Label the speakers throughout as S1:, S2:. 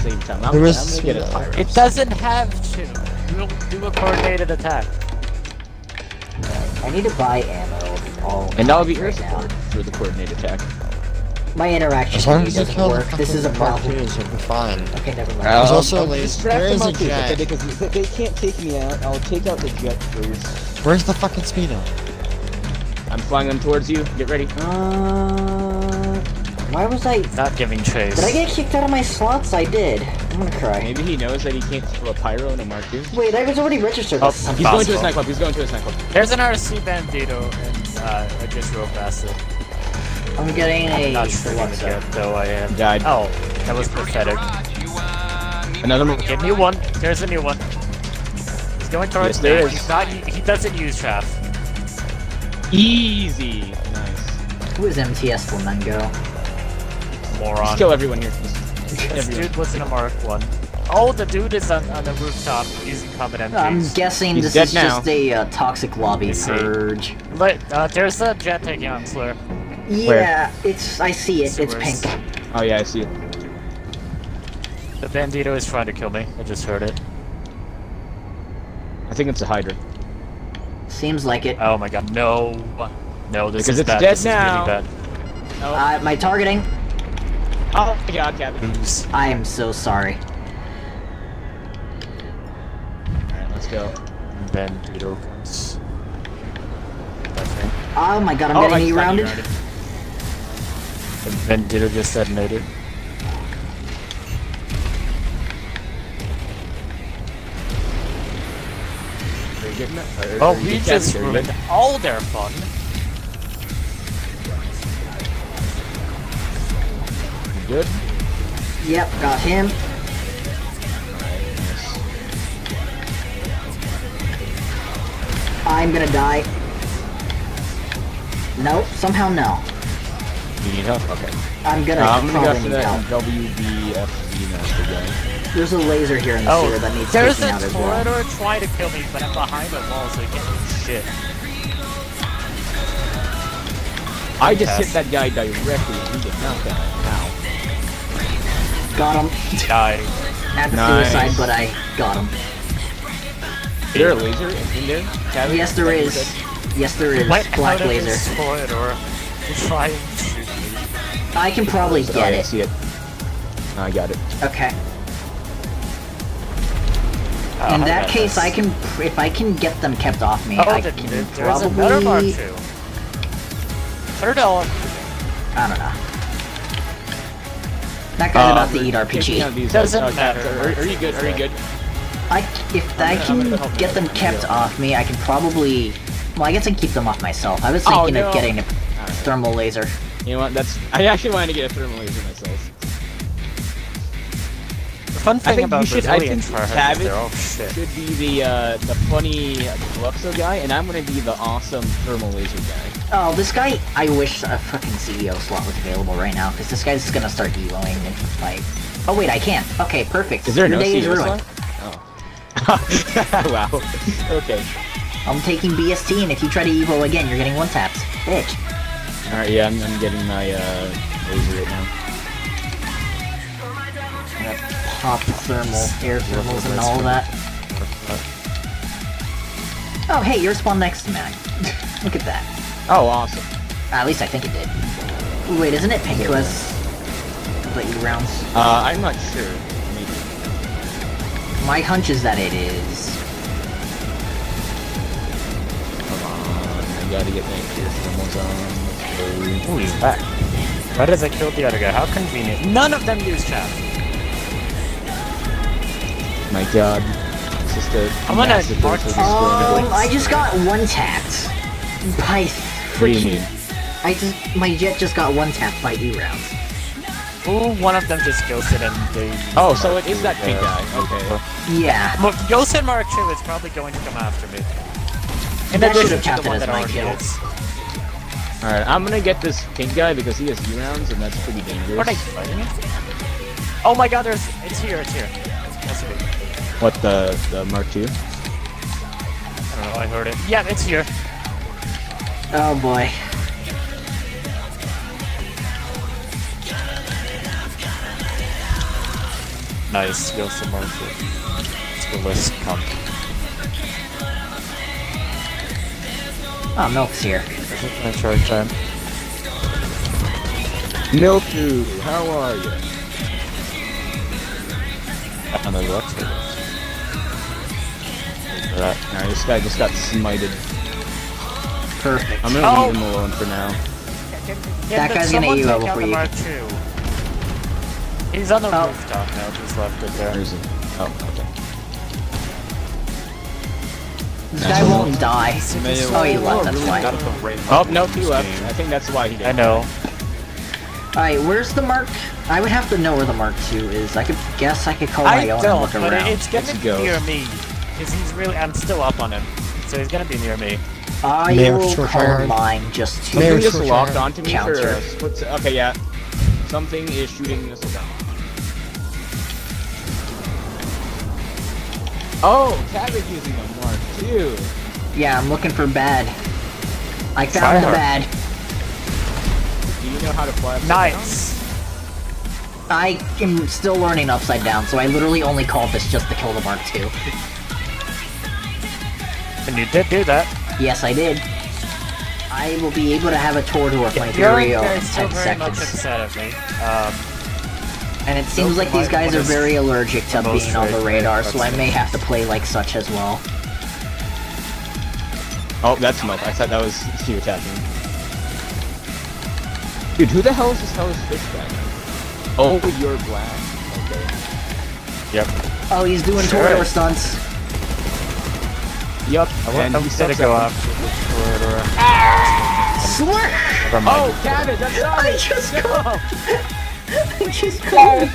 S1: same time. I'm,
S2: There
S1: gonna- I'm gonna get a
S2: speed
S1: pyro.
S3: It doesn't have to. We'll do a coordinated attack.
S4: I need to buy ammo. All
S1: And that'll be
S4: right
S1: Earth
S4: now.
S1: for the coordinated attack.
S4: My interaction
S2: As long as
S4: you
S2: you
S4: doesn't
S2: kill the
S4: work. This is a problem.
S2: IIs, you'll be fine.
S4: Okay, never mind.
S2: There's
S1: Um,
S2: also
S1: I'll
S2: a laser-
S1: distract them
S2: a jet.
S1: okay, because they, they can't take me out. I'll take out the jet first.
S2: Where's the fucking speedo?
S1: I'm flying them towards you. Get ready.
S4: Uh, why was I?
S3: Not giving chase.
S4: Did I get kicked out of my slots? I did. I'm gonna cry.
S1: Maybe he knows that he can't throw a pyro in a Mark II.
S4: Wait, I was already registered.
S3: Oh,
S4: this.
S1: He's going to his nightclub. He's going to his nightclub.
S3: There's an RC Bandito, and uh, I just drove past it.
S4: I'm getting a
S3: I'm not sure
S4: deluxe
S3: yet, though I am.
S1: Died.
S3: Oh, that was pathetic.
S1: Another one.
S3: Okay, new one. There's a new one. He's going towards
S1: Yes, there
S3: me.
S1: is.
S3: He's not. He doesn't use chaff.
S1: Easy. Nice.
S4: Who is MTS Flamengo?
S3: Moron.
S1: Just kill everyone here. Just
S3: This
S1: everyone.
S3: dude was in a Mark one. Oh, the dude is on, on the rooftop using combat MPs.
S4: I'm guessing
S1: He's
S4: this is
S1: now.
S4: just a uh, toxic lobby
S3: I see.
S4: purge.
S3: But uh, there's a jet taking on Slur.
S4: Yeah, it's. I see it. It's
S3: Sewers.
S4: pink.
S1: Oh yeah, I see it.
S3: The Bandito is trying to kill me. I just heard it.
S1: I think it's a Hydra.
S4: Seems like it.
S3: Oh my god, no. No, this
S1: Because
S3: is
S1: it's
S3: bad.
S1: dead
S3: this
S1: now.
S3: is really bad.
S4: Uh, my targeting.
S1: Oh my god, Captain.
S3: Oops.
S4: I am so sorry.
S1: Alright, let's go.
S3: Bandito comes. That's me.
S4: Oh my god, I'm
S1: Oh,
S4: getting
S1: I
S4: e rounded.
S1: E-rounded.
S3: The Bandito just detonated.
S1: Are you getting that? Or- or-
S3: Oh,
S1: or
S3: we just
S1: Captain,
S3: ruined all their fun.
S1: Good?
S4: Yep, got him. I'm gonna die. Nope, somehow no.
S1: You need help? Okay.
S4: I'm gonna
S1: Uh, I'm gonna go
S4: probably
S1: after
S4: need help.
S1: that WBFD master guy.
S4: There's a laser here in the
S3: Oh,
S4: sewer that needs
S3: there's
S4: taking
S3: a
S4: out as well.
S3: Toreador trying to kill me, but I'm behind the wall, so he can't do shit.
S1: I just
S3: Yes.
S1: hit that guy directly and he did not die. Ow.
S4: Got him.
S3: Die.
S4: At the
S1: Nice.
S4: suicide, but I got him.
S1: Is there a laser in, in there? Kevin?
S4: Yes, there
S1: Like you
S4: is.
S1: said?
S4: Yes, there is.
S3: Went
S4: Black
S3: out
S4: laser.
S3: his Toreador to try and shoot me.
S4: I can probably
S1: Oh,
S4: get
S1: yeah, I
S4: it.
S1: see it. I got it.
S4: Okay.
S3: Oh,
S4: In that case,
S3: this.
S4: I can, if I can get them kept off me,
S3: Oh,
S4: I
S3: the,
S4: can
S3: the, there's another Mark
S4: probably.
S3: II. Third element.
S4: I don't know. That guy's about to
S1: Um,
S4: eat RPG.
S3: Doesn't
S1: guys. Oh,
S3: matter.
S1: Are, are you good? Are you good?
S4: I, if I
S1: I'm gonna-
S4: can
S1: gonna
S4: get them kept
S1: Yeah.
S4: off me, I can probably. Well, I guess I can keep them off myself. I was
S1: Oh,
S4: thinking
S1: no.
S4: of getting a thermal laser.
S1: You know what? That's. I actually wanted to get a thermal laser myself.
S3: The fun
S1: I
S3: thing
S1: think
S3: about
S1: you should. I
S3: Brazilian
S1: think
S3: tryhards is
S1: Savage
S3: all shit.
S1: should be the uh, the funny Deluxo guy, and I'm gonna be the awesome thermal laser guy.
S4: Oh, this guy. I wish a fucking CEO slot was available right now, because this guy's gonna start evoing and like. Oh wait, I can't. Okay, perfect.
S1: Is there
S4: Your
S1: no
S4: day is
S1: CEO
S4: ruined.
S1: slot? Oh. wow. Okay.
S4: I'm taking BST, and if you try to evo again, you're getting one taps. Bitch.
S1: All right. Yeah, I'm, I'm getting my uh, laser right now.
S4: Gonna thermal, air thermals, and all that. Oh, hey, yours spawned next to mine. Look at that.
S1: Oh, awesome.
S4: at least I think it did. Wait, isn't it pink who has the E rounds?
S1: Uh, I'm not sure. Maybe.
S4: My hunch is that it is.
S1: Come on. I gotta get my air thermals on. Let's go.
S3: Ooh, he's back. Right as I kill the other guy. How convenient. None of them use chat.
S1: My God. It's just a
S3: I'm gonna mark
S1: dose
S3: this
S4: Um, I just got one tapped by
S1: What do you
S4: freaking.
S1: mean?
S4: I just my jet just got one tapped by E rounds.
S3: Ooh, one of them just ghosted and they...
S1: Oh, so it is that pink guy. Okay.
S4: Yeah,
S3: Look, Ghosted Mark II is probably going to come after me. In
S4: That
S3: addition
S4: should've
S3: to the
S4: counted
S3: one
S4: as
S3: that
S4: my
S3: already
S4: kill.
S3: is.
S1: Alright, I'm gonna get this pink guy because he has E rounds and that's pretty dangerous.
S3: Are they fighting it? Oh my god, there's... It's here, it's here. That's it.
S1: What, the, the Mark II?
S3: I don't know, I heard it. Yeah, it's here.
S4: Oh boy.
S3: Nice, go some more. Let's go list come.
S4: Oh, Milk's here.
S3: Is it my charge time?
S1: Milku, how are you?
S3: On the left. That.
S1: Alright, this guy just got smited.
S4: Perfect.
S1: I'm gonna
S3: Oh.
S1: leave him alone for now.
S4: That guy's gonna eat level for you.
S3: He's on the
S4: Oh.
S3: rooftop now, just left it there.
S1: Where is he? Oh, okay.
S4: This guy won't die. Oh, he left, that's why.
S5: Gotta put Rain
S1: Oh,
S5: on
S1: no, he left.
S5: game.
S1: I think that's why he did.
S3: I know.
S4: Alright, where's the Mark? I would have to know where the Mark 2 is. I could guess I could call my
S3: I
S4: own and
S3: don't,
S4: look
S3: but
S4: around.
S3: it's gonna
S1: Let's
S3: be
S1: go.
S3: near me. Cause he's really, I'm still up on him. So he's gonna be near me.
S4: I
S2: Mayor
S4: will
S2: Short
S4: call
S2: Hard.
S4: mine just to
S2: Mayor
S1: Something just locked onto me
S4: Counter.
S1: for a split se- Okay, yeah. Something is shooting missile down. Oh, Cabbage using a Mark too.
S4: Yeah, I'm looking for bad. I found
S3: Fire.
S4: the bad.
S1: Do you know how to fly? upside
S3: Nice!
S4: I am still learning upside down, so I literally only called this just to kill the Mark II.
S3: And you did do that.
S4: Yes, I did. I will be able to have a tour to my
S3: You're
S4: Imperial
S3: very-
S4: in 10
S3: much
S4: seconds.
S3: upset at me. Um,
S4: And it seems like these guys are very allergic to being on the radar, so I may have to play like such as well.
S1: Oh, that's Milk. I thought that was you attacking. Dude, who the hell is this hellish fish guy? Oh, you're black. Okay.
S3: yep.
S4: Oh, he's doing
S3: Sure.
S4: Toreador stunts.
S1: Yup. And
S3: want
S1: he
S3: him
S1: sucks
S3: to go
S1: at-
S3: after the corridor.
S4: Slurk!
S1: Oh, Cabbage, I'm sorry.
S4: I just called. I just
S1: Oh,
S4: called
S1: no,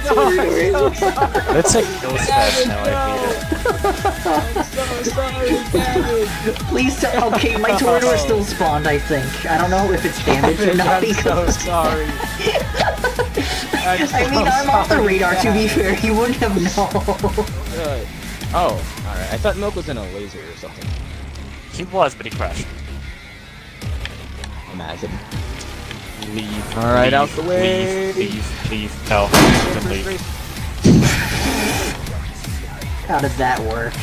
S4: Toreador.
S3: That's a ghost fest now, I hate it.
S1: I'm so sorry, Cabbage.
S4: Please tell. Okay, my Toreador still spawned. I think. I don't know if it's damaged or not
S1: I'm so sorry. I'm
S4: I mean, I'm off the
S1: sorry,
S4: radar. To be fair, he wouldn't have known.
S1: Good. Oh, alright. I thought Milk was in a laser or something.
S3: He was, but he crashed.
S1: Imagine.
S3: Leave.
S1: Alright,
S3: leave,
S1: out the way.
S3: Leave, leave, leave. No, you can leave.
S4: How did that work?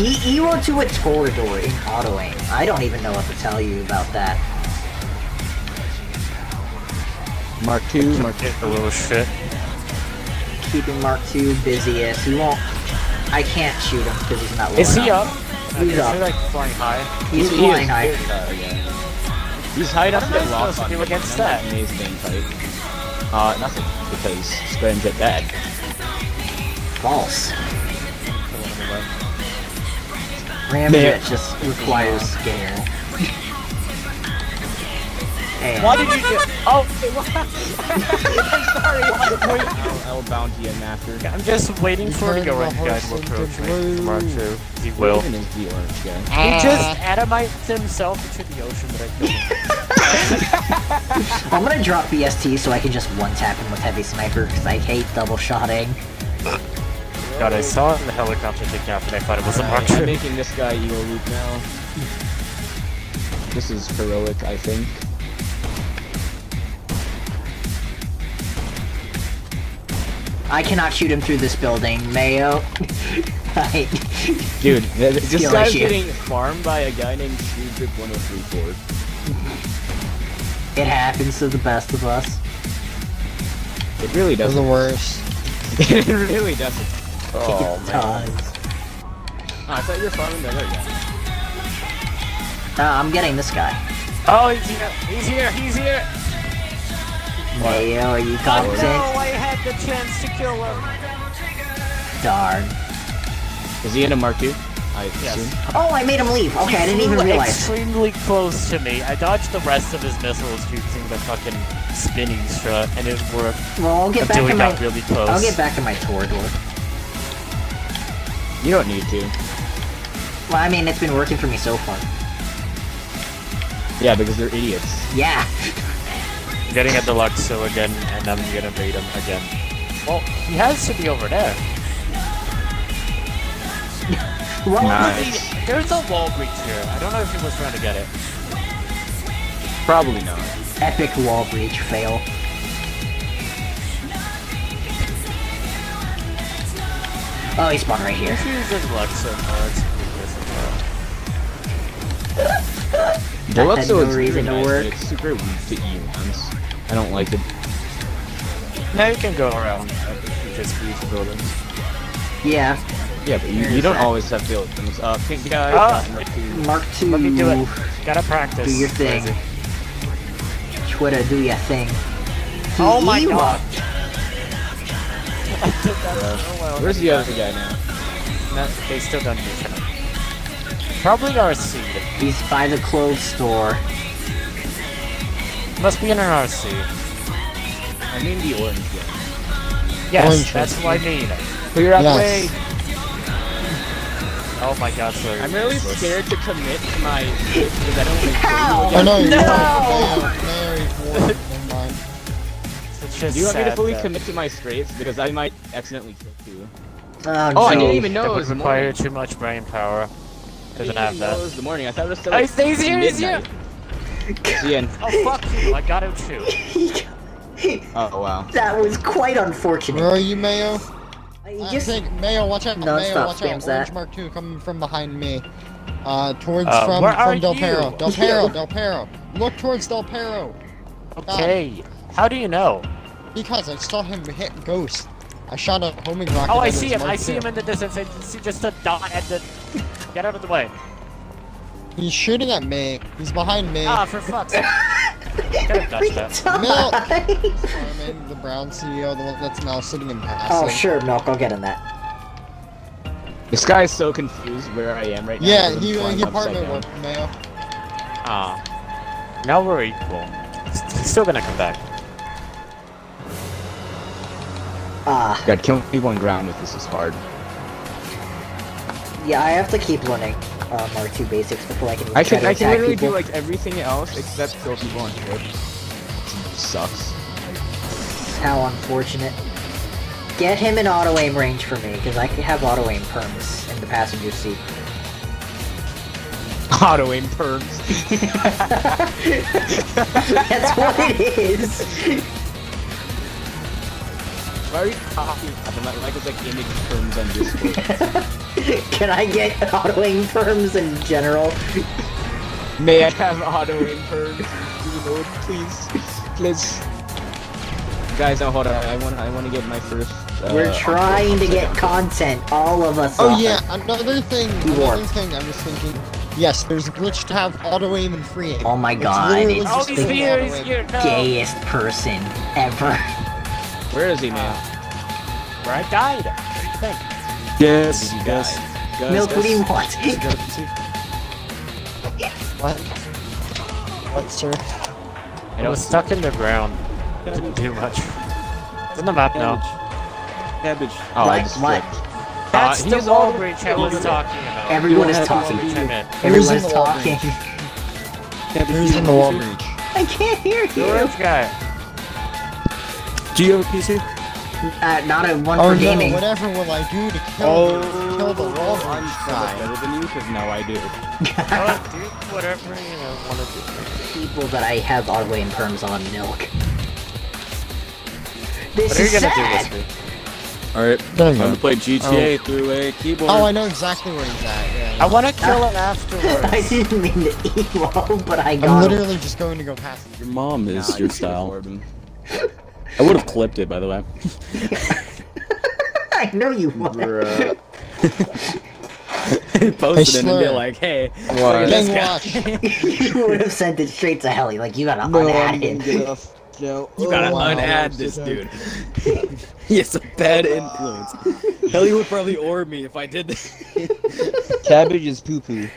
S4: He Ewo to a Toreador in auto aim. I don't even know what to tell you about that.
S1: Mark 2, Mark
S3: Get a little shit.
S4: Keeping Mark II busy as he won't. I can't shoot him because he's not low
S3: Is he
S4: enough.
S3: up?
S4: He's
S3: Is
S4: up.
S3: he like flying high?
S4: He's
S1: He
S4: flying
S1: is
S4: high.
S1: good, uh, yeah. He's high enough to
S3: What
S1: get lost
S3: supposed
S1: on him,
S3: against
S1: and
S3: that?
S1: not Maze game fight. Uh, nothing. Because scramjet bad.
S4: False. Ramjet just requires scale. And
S3: Why did you do? Oh,
S1: L, L bounty and master.
S3: I'm just waiting for it to go
S2: Turn
S3: right
S2: the
S3: guide
S2: horse
S3: will
S2: into
S3: approach me.
S2: blue.
S3: Tomorrow. He will.
S1: Even is the orange guy.
S3: He ah. just atomites himself into the ocean that I killed him.
S4: I'm gonna drop BST so I can just one tap him with heavy sniper because I hate double shotting.
S3: God, I saw it in the helicopter taking off and I thought it was a Mark
S1: I'm making this guy Elo loop now. This is heroic, I think.
S4: I cannot shoot him through this building, Mayo. I,
S1: Dude, th- th- this
S4: Skill
S1: guy's
S4: issue.
S1: getting farmed by a guy named Shoedrip 1034.
S4: it happens to the best of us.
S1: It really
S2: They're the worst.
S1: it really doesn't.
S3: Oh,
S4: it
S3: man.
S4: does.
S1: Oh, I thought you were farming the other guy.
S4: Uh, I'm getting this guy.
S3: Oh, he's here! He's here! He's here!
S4: Mayo, are you
S3: Oh
S4: competent?
S3: no! I had the chance to kill him.
S4: Darn.
S1: Is he in a Mark you? I
S3: Yes.
S1: assume.
S4: Oh, I made him leave. Okay, I didn't even
S3: Flew
S4: realize.
S3: Extremely close to me. I dodged the rest of his missiles using the fucking spinning strut, and it worked
S4: Well, I'll get back
S3: until
S4: to
S3: he
S4: my.
S3: really close.
S4: I'll get back to my Toreador.
S1: You don't need to.
S4: Well, I mean, it's been working for me so far.
S1: Yeah, because they're idiots.
S4: Yeah.
S3: I'm getting a Deluxo again, and I'm gonna bait him again. Well, he has to be over there.
S4: Well,
S1: Nice.
S3: There's a wall breach here. I don't know if he was trying to get it.
S1: Probably not.
S4: Epic wall breach fail. Oh, he spawned right here.
S3: If he uses Luxo more, it's pretty
S4: That had no
S1: is
S4: reason to work.
S1: It's super weak to E1s. I don't like it.
S3: Now you can go around just these buildings.
S4: Yeah,
S1: Yeah, but you, you don't
S4: that?
S1: always have buildings. Uh, pink guy.
S3: Ah.
S1: uh, Mark II.
S4: Mark II.
S3: Let me do it. Gotta practice.
S4: Do your thing.
S3: Crazy.
S4: Twitter, do your thing.
S3: Oh my
S4: Ewok.
S3: god.
S1: Where's the other guy now?
S3: No, they still don't use him. Probably our RC.
S4: He's by the clothes store.
S3: Must be in an RC.
S1: I mean the orange one.
S3: Yes,
S2: Orange
S3: that's what I mean.
S1: Clear out the
S2: Yes.
S1: way.
S3: Oh my god, sorry.
S1: I'm really scared to commit to my because I don't want
S4: How?
S2: Oh no, you're
S4: No!
S2: right. Mary, Mary, Never mind.
S3: It's just
S1: Do you want me to fully
S3: that
S1: commit to my straights because I might accidentally kill you.
S4: Oh,
S1: Oh, I didn't even know
S3: It
S1: it
S3: would
S1: was the
S3: require
S1: morning.
S3: too much brain power.
S1: I
S3: Doesn't have
S1: even know it
S3: that.
S1: was the morning. I thought it was still
S3: Oh,
S1: like
S3: he's here, he's here.
S1: midnight. See, and
S3: Oh fuck you! I got him too.
S1: oh wow.
S4: that was quite unfortunate.
S2: Where are you, Mayo?
S4: I
S2: I
S4: just
S2: think Mayo, watch out.
S4: No,
S2: Mayo,
S4: stop,
S2: watch out. Orange
S4: that.
S2: Mark II coming from behind me. Uh, towards
S3: Uh,
S2: from
S3: where are
S2: from Del
S3: you?
S2: Perro. Del Perro. Del Perro. Look towards Del Perro.
S3: Okay. How do you know?
S2: Because I saw him hit Ghost. I shot a homing rocket.
S3: Oh, I see
S2: his
S3: him. I see
S2: II.
S3: him in the distance. I see just a dot at the. Get out of the way.
S2: He's shooting at me. He's behind me.
S3: Ah, for fuck's sake. Could have
S4: every
S3: touched that.
S2: Milk.
S4: time.
S2: Carmen, the Brown CEO, the one that's now sitting in passing.
S4: Oh, sure, Milk, I'll get in that.
S1: This guy is so confused where I am right now.
S2: Yeah,
S1: because I'm
S2: he,
S1: flying
S2: he
S1: upside
S2: apartment
S1: down.
S2: work, Mayo.
S3: Ah. Now we're equal. He's he's still gonna come back.
S4: Ah,
S1: God, killing people on ground with this is hard.
S4: Yeah, I have to keep learning uh, Mark II basics before I can
S1: I can I can literally
S4: people.
S1: do like everything else except kill people on foot. Sucks.
S4: How unfortunate. Get him in auto aim range for me, because I can have auto aim perms in the passenger seat.
S1: Auto aim perms.
S4: That's what it is.
S1: Why are you talking about them? Like it's like image perms on Discord.
S4: Can I get auto aim perms in general?
S1: May I have auto aim perms? Reload, please, please. Guys, now hold on. I want I want to get my first. Uh,
S4: We're trying to get content, all of us.
S2: Oh
S4: are.
S2: yeah, another thing,
S4: You
S2: another
S4: are.
S2: thing I was thinking. Yes, there's a glitch to have auto aim and free aim.
S4: Oh my God,
S2: literally
S4: it's
S2: just
S3: he's
S2: clicking
S3: here!
S2: auto
S3: He's
S2: aim.
S3: here! No!
S4: Gayest person ever.
S1: Where is he, man?
S3: Uh, where I died. I think.
S5: Yes. Yes.
S1: Guys,
S4: Milk
S5: yes. lean what?
S2: what? What, sir?
S1: It
S3: was stuck in the ground. Didn't do much. It's in the map now.
S5: Cabbage.
S1: Oh, like
S4: what?
S3: That's
S1: uh,
S3: the wall breach I was talking about.
S4: Everyone is talking.
S2: Everyone is
S4: talking.
S5: Cabbage.
S2: Who's in the wall breach?
S4: I can't hear you.
S3: The orange guy.
S5: Do you have a PC?
S4: Uh, not a one
S2: Oh
S4: for
S2: no,
S4: gaming.
S2: whatever will I do to kill,
S1: Oh,
S2: to kill the wall
S1: I'm
S2: breach
S1: so much better than you because now I do.
S3: Oh, do whatever you know, want to do.
S4: People that I have auto aim perms on milk. This
S3: What are you
S4: is
S3: gonna
S4: sad.
S3: do with me?
S5: Alright,
S2: There you
S5: time
S2: go.
S5: to play GTA through a keyboard.
S2: Oh, I know exactly where he's at. Yeah,
S3: I want to kill him afterwards.
S4: I didn't mean to eat emo, but I got
S2: I'm
S4: got him.
S2: literally just going to go past.
S5: Your mom is
S1: Nah,
S5: your style.
S1: orb him.
S5: I would have clipped it, by the way.
S4: I know you would.
S1: Bruh.
S5: Posted it and be like, hey,
S1: What?
S5: look this guy.
S2: watch.
S4: you would have sent it straight to Helly. Like you gotta
S1: No, I'm
S4: unadd
S1: gonna
S4: it.
S1: No.
S5: You gotta
S2: Oh, wow.
S5: unadd this dude. he has a bad influence. Helly would probably orb me if I did this.
S1: Cabbage is poo poo.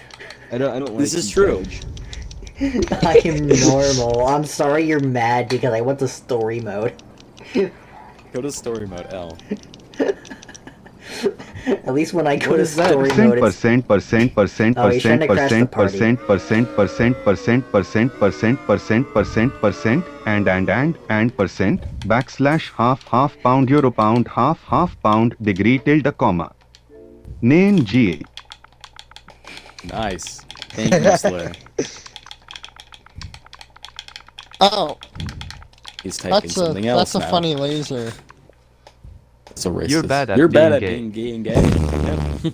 S1: I don't. I don't like.
S5: This is true.
S1: Cabbage.
S4: I am normal. I'm sorry you're mad because I went to story mode.
S5: Go to story mode L.
S4: At least when I go
S1: What
S4: to
S1: is that?
S4: story mode,
S6: percent
S4: it's
S6: percent percent percent
S4: Oh, he's trying
S6: percent
S4: to crash the
S6: percent
S4: party.
S6: percent percent percent percent percent percent percent percent and and and and percent backslash half half pound euro pound half half pound degree tilde comma name GA
S5: Nice. Thank you, Slayer.
S2: Oh,
S5: He's typing
S2: that's a
S5: something else
S2: that's a funny laser.
S5: It's a racist.
S7: You're bad at
S5: You're
S7: being
S5: bad
S7: gay.
S5: being gay and gay.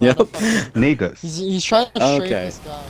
S5: Yep.
S2: He's,
S5: Yep.
S6: Negus.
S2: he's, he's trying to straight
S5: Okay.
S2: this guy.